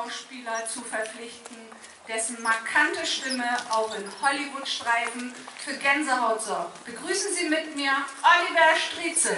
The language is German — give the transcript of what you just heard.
Schauspieler zu verpflichten, dessen markante Stimme auch in Hollywood-Streifen für Gänsehaut sorgt. Begrüßen Sie mit mir Oliver Striezel.